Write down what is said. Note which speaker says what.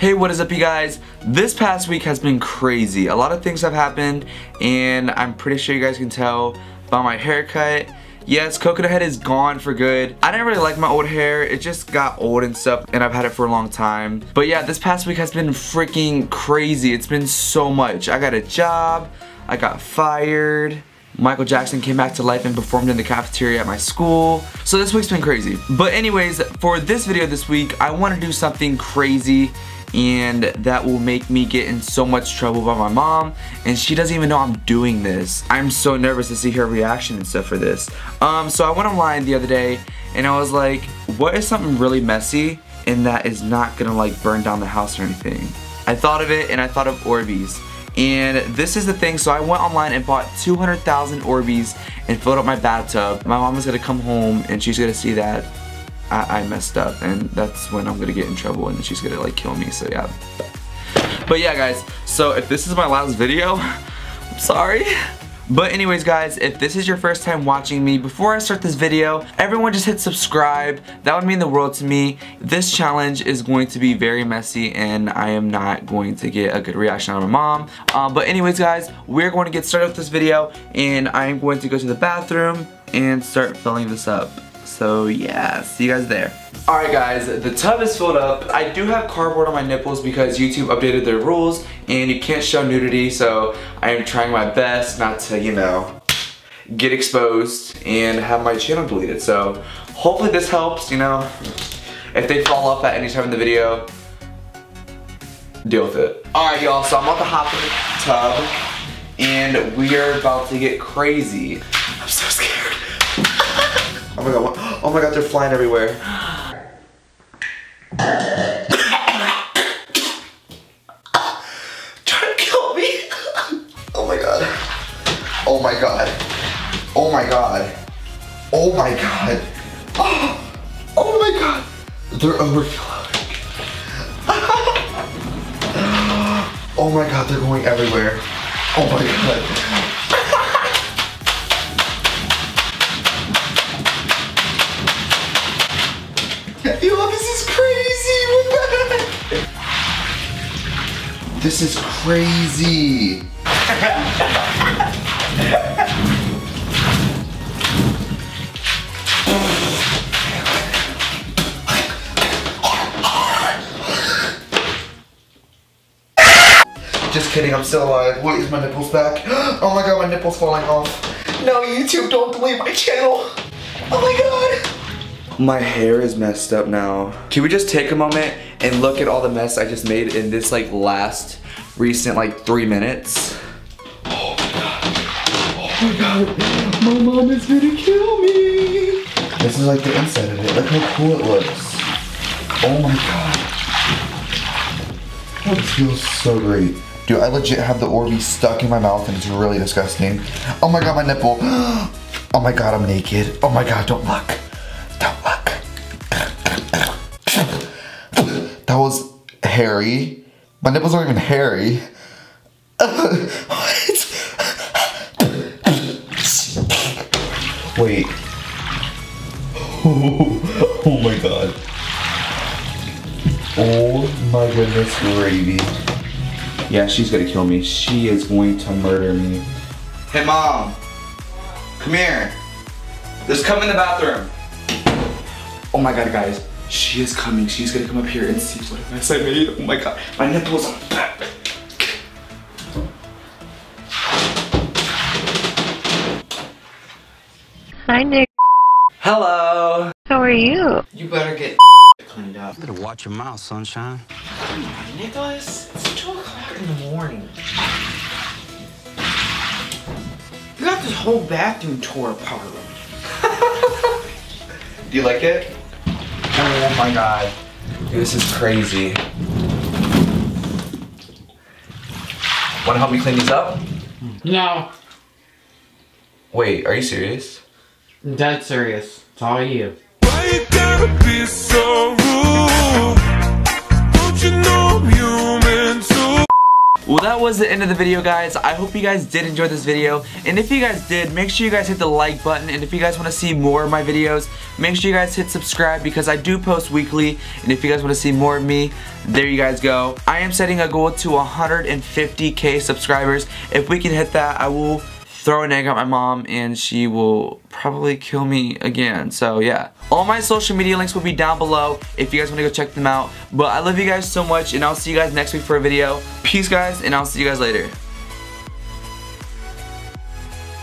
Speaker 1: Hey, what is up you guys? This past week has been crazy. A lot of things have happened and I'm pretty sure you guys can tell by my haircut. Yes, coconut head is gone for good. I didn't really like my old hair. It just got old and stuff and I've had it for a long time. But yeah, this past week has been freaking crazy. It's been so much. I got a job. I got fired. Michael Jackson came back to life and performed in the cafeteria at my school. So this week's been crazy. But anyways, for this video this week, I want to do something crazy and that will make me get in so much trouble by my mom and she doesn't even know I'm doing this. I'm so nervous to see her reaction and stuff for this. Um, so I went online the other day and I was like, what is something really messy and that is not gonna like burn down the house or anything? I thought of it and I thought of Orbeez. And this is the thing, so I went online and bought 200,000 Orbeez and filled up my bathtub. My mom is gonna come home and she's gonna see that I, I messed up and that's when I'm gonna get in trouble and she's gonna like kill me so yeah but yeah guys so if this is my last video I'm sorry but anyways guys, if this is your first time watching me, before I start this video, everyone just hit subscribe. That would mean the world to me. This challenge is going to be very messy and I am not going to get a good reaction out of my mom. Um, but anyways guys, we're going to get started with this video and I'm going to go to the bathroom and start filling this up. So yeah, see you guys there. Alright guys, the tub is filled up. I do have cardboard on my nipples because YouTube updated their rules and you can't show nudity so I am trying my best not to, you know, get exposed and have my channel deleted. So hopefully this helps, you know. If they fall off at any time in the video, deal with it. Alright y'all, so I'm about to hop in the tub and we are about to get crazy. I'm so scared. oh my god, Oh my god, they're flying everywhere. Trying to kill me. oh my god. Oh my god. Oh my god. Oh my god. Oh, oh my god. They're overflowing. oh my god, they're going everywhere. Oh my god. This is crazy. Just kidding, I'm still alive. Wait, is my nipples back? Oh my god, my nipple's falling off. No, YouTube, don't delete my channel. Oh my god. My hair is messed up now. Can we just take a moment and look at all the mess I just made in this like last recent like three minutes. Oh my god. Oh my god. My mom is gonna kill me. This is like the inside of it. Look how cool it looks. Oh my god. Oh, this feels so great. Dude, I legit have the Orbeez stuck in my mouth and it's really disgusting. Oh my god, my nipple. Oh my god, I'm naked. Oh my god, don't look. Hairy. My nipples aren't even hairy. what? Wait. Oh, oh my god. Oh my goodness gravy. Yeah, she's gonna kill me. She is going to murder me. Hey mom. Come here. Just come in the bathroom. Oh my god, guys. She is coming. She's gonna come up here and see what a mess I made. Oh my god. My nipples are back.
Speaker 2: Hi, Nick.
Speaker 1: Hello.
Speaker 2: How are you?
Speaker 1: You better get cleaned up.
Speaker 3: You better watch your mouth, sunshine.
Speaker 1: Come on, Nicholas. It's 2 o'clock in the morning. You got this whole bathroom tore apart. Do you like it? Oh my god. Dude, this is crazy. Wanna help me clean these up?
Speaker 4: No.
Speaker 1: Wait, are you serious?
Speaker 4: I'm dead serious. It's all you.
Speaker 5: You
Speaker 1: was the end of the video, guys. I hope you guys did enjoy this video. And if you guys did, make sure you guys hit the like button. And if you guys want to see more of my videos, make sure you guys hit subscribe because I do post weekly. And if you guys want to see more of me, there you guys go. I am setting a goal to 150k subscribers. If we can hit that, I will throw an egg at my mom and she will probably kill me again. So yeah. All my social media links will be down below if you guys want to go check them out. But I love you guys so much and I'll see you guys next week for a video. Peace guys and I'll see you guys later.